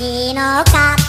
いいのか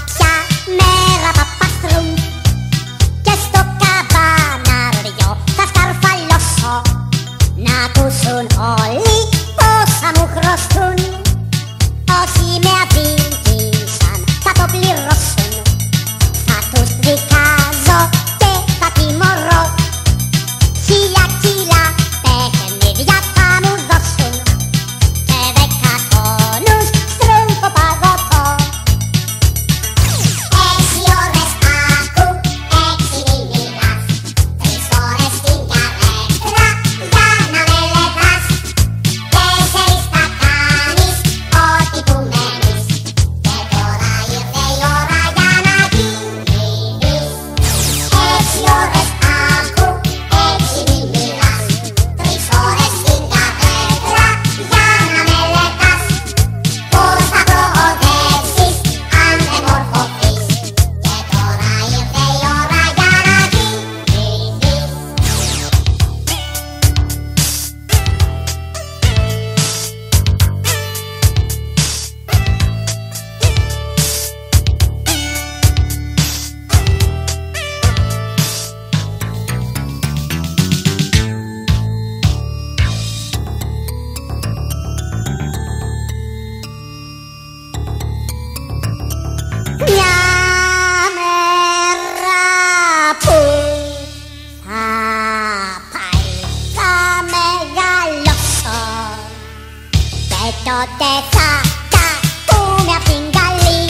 τότε θα τα πούμε απ' την καλή.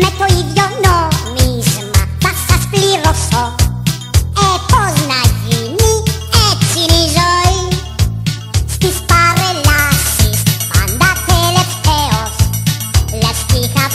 Με το ίδιο νόμισμα θα σας πληρώσω Ε, να γίνει έτσι είναι η ζωή. Στις παρελάσεις πάντα τελευταίος. Λες κι είχα